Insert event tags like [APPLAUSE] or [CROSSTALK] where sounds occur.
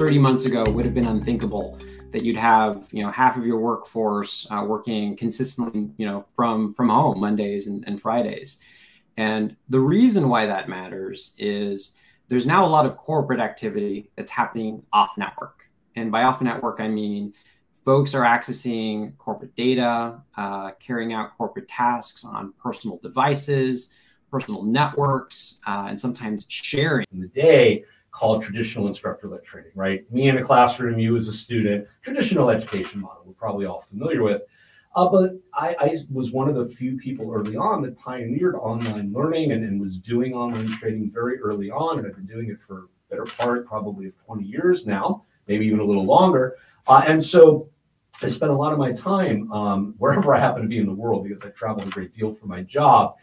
30 months ago would have been unthinkable that you'd have you know half of your workforce uh, working consistently you know from from home mondays and, and fridays. And the reason why that matters is there's now a lot of corporate activity that's happening off network. And by off network i mean folks are accessing corporate data uh, carrying out corporate tasks on personal devices personal networks uh, and sometimes sharing in the day called traditional instructor-led training, right? Me in a classroom, you as a student, traditional education model we're probably all familiar with. Uh, but I, I, was one of the few people early on that pioneered online learning and, and, was doing online training very early on. And I've been doing it for better part probably of 20 years now, maybe even a little longer. Uh, and so I spent a lot of my time um, [LAUGHS] wherever I happen to be in the world because I travel a great deal for my job,